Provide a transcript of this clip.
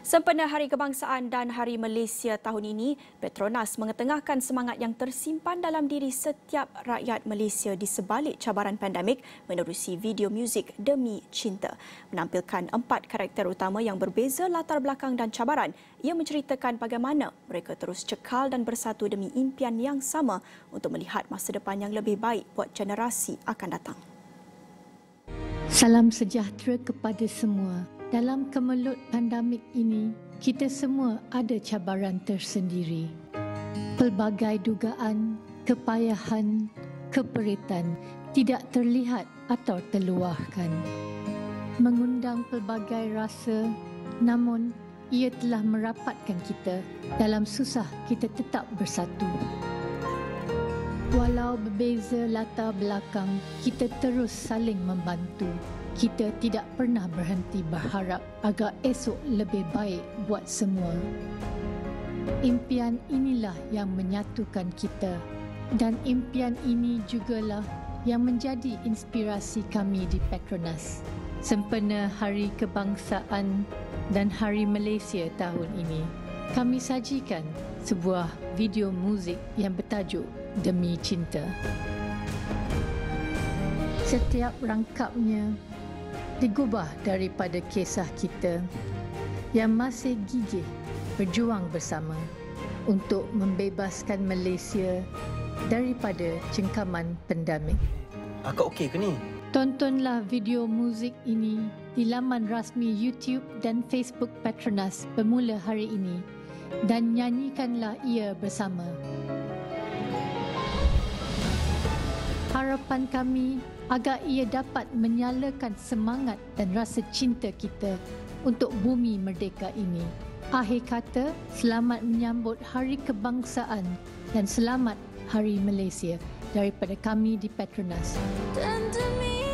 Sempena Hari Kebangsaan dan Hari Malaysia tahun ini, Petronas mengetengahkan semangat yang tersimpan dalam diri setiap rakyat Malaysia di sebalik cabaran pandemik menerusi video muzik Demi Cinta. Menampilkan empat karakter utama yang berbeza latar belakang dan cabaran, ia menceritakan bagaimana mereka terus cekal dan bersatu demi impian yang sama untuk melihat masa depan yang lebih baik buat generasi akan datang. Salam sejahtera kepada semua. Dalam kemelut pandemik ini, kita semua ada cabaran tersendiri. Pelbagai dugaan, kepayahan, keperitan tidak terlihat atau terluahkan. Mengundang pelbagai rasa, namun ia telah merapatkan kita. Dalam susah, kita tetap bersatu. Walau berbeza latar belakang, kita terus saling membantu kita tidak pernah berhenti berharap agar esok lebih baik buat semua. Impian inilah yang menyatukan kita dan impian ini jugalah yang menjadi inspirasi kami di Petronas. Sempena Hari Kebangsaan dan Hari Malaysia tahun ini, kami sajikan sebuah video muzik yang bertajuk Demi Cinta. Setiap rangkapnya digubah daripada kisah kita yang masih gigih berjuang bersama untuk membebaskan Malaysia daripada cengkaman pandemik. Akak okey ke ni? Tontonlah video muzik ini di laman rasmi YouTube dan Facebook Petronas bermula hari ini dan nyanyikanlah ia bersama. Harapan kami agar ia dapat menyalakan semangat dan rasa cinta kita untuk bumi merdeka ini. Akhir kata, selamat menyambut Hari Kebangsaan dan selamat Hari Malaysia daripada kami di Petronas. Dan demi